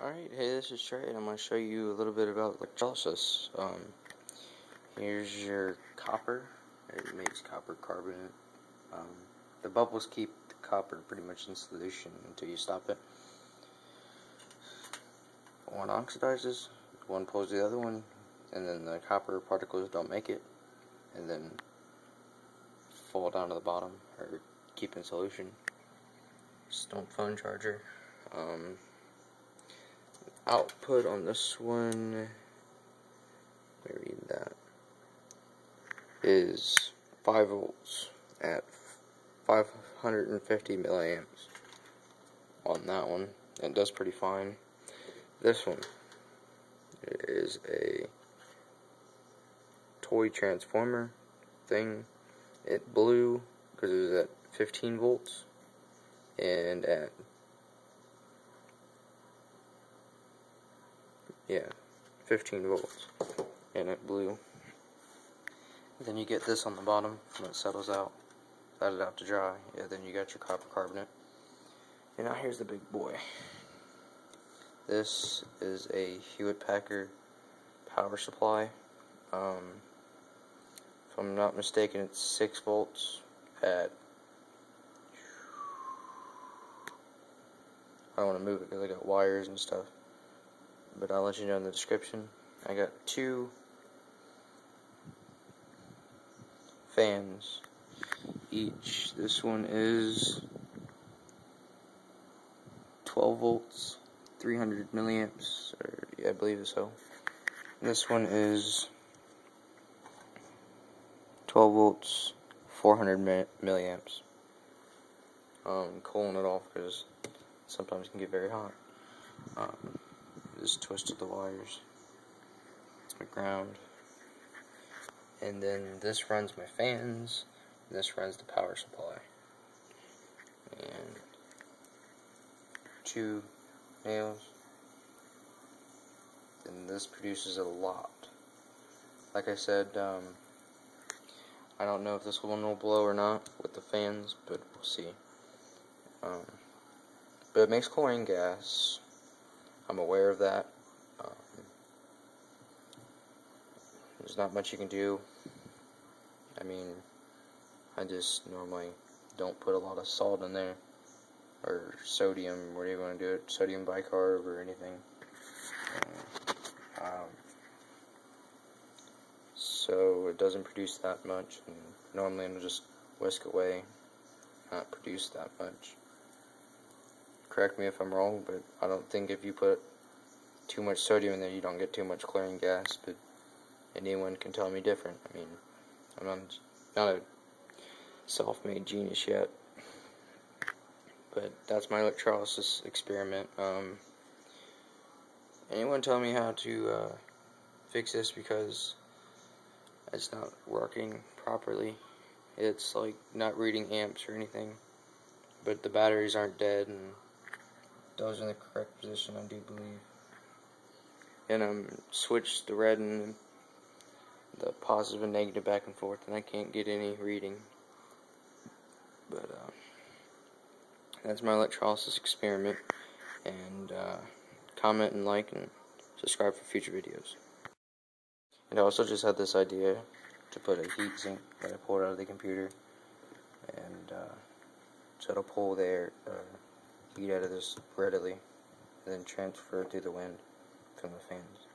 Alright, hey, this is Trey, and I'm going to show you a little bit about electrolysis. Um, here's your copper. It makes copper carbonate. Um, the bubbles keep the copper pretty much in solution until you stop it. One oxidizes, one pulls the other one, and then the copper particles don't make it, and then fall down to the bottom, or keep in solution. Stump phone charger. Um, output on this one, let me read that, is 5 volts at 550 milliamps on that one. It does pretty fine. This one is a toy transformer thing. It blew because it was at 15 volts and at yeah 15 volts and it blew. Then you get this on the bottom when it settles out. Let it out to dry. Yeah then you got your copper carbonate. And now here's the big boy. This is a Hewlett Packard power supply. Um, if I'm not mistaken it's 6 volts at I don't want to move it because I got wires and stuff but I'll let you know in the description. I got two fans each. This one is 12 volts, 300 milliamps, or yeah, I believe so. And this one is 12 volts, 400 milliamps. Um, cooling it off because sometimes it can get very hot. Um, just twisted the wires. It's my ground. And then this runs my fans, this runs the power supply. And two nails. And this produces a lot. Like I said, um, I don't know if this one will blow or not with the fans, but we'll see. Um, but it makes chlorine gas, I'm aware of that. Um, there's not much you can do. I mean, I just normally don't put a lot of salt in there. Or sodium, whatever you want to do it, sodium bicarb or anything. Um, so it doesn't produce that much. Normally it'll just whisk away, not produce that much correct me if I'm wrong, but I don't think if you put too much sodium in there, you don't get too much chlorine gas, but anyone can tell me different. I mean, I'm not, a self-made genius yet, but that's my electrolysis experiment. Um, anyone tell me how to uh, fix this because it's not working properly. It's like not reading amps or anything, but the batteries aren't dead and those in the correct position, I do believe. And um, switch the red and the positive and negative back and forth, and I can't get any reading. But uh, that's my electrolysis experiment. And uh, comment and like and subscribe for future videos. And I also just had this idea to put a heat sink that I pulled out of the computer, and uh, so it'll pull there. Uh, heat out of this readily and then transfer through the wind from the fans.